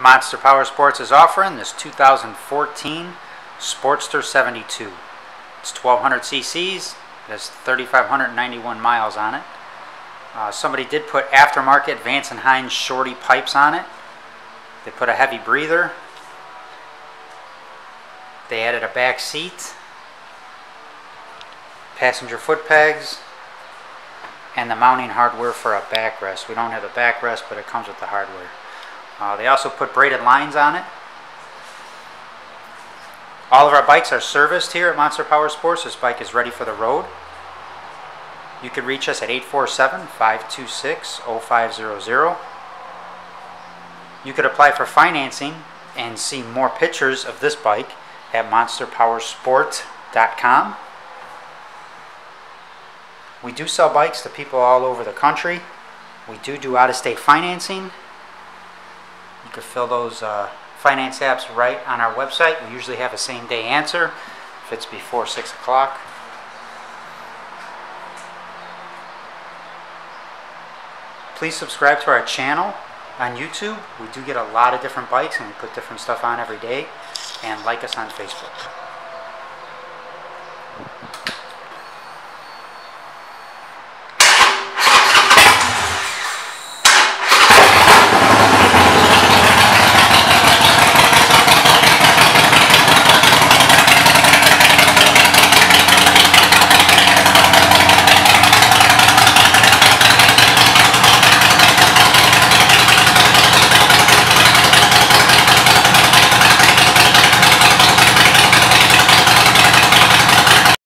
Monster Power Sports is offering this 2014 Sportster 72. It's 1200 cc's, it has 3,591 miles on it. Uh, somebody did put aftermarket Vance and Hines shorty pipes on it. They put a heavy breather. They added a back seat, passenger foot pegs, and the mounting hardware for a backrest. We don't have a backrest, but it comes with the hardware. Uh, they also put braided lines on it. All of our bikes are serviced here at Monster Power Sports. This bike is ready for the road. You can reach us at 847-526-0500. You could apply for financing and see more pictures of this bike at monsterpowersport.com. We do sell bikes to people all over the country. We do do out-of-state financing to fill those uh, finance apps right on our website. We usually have a same day answer if it's before 6 o'clock. Please subscribe to our channel on YouTube. We do get a lot of different bikes and we put different stuff on every day. And like us on Facebook.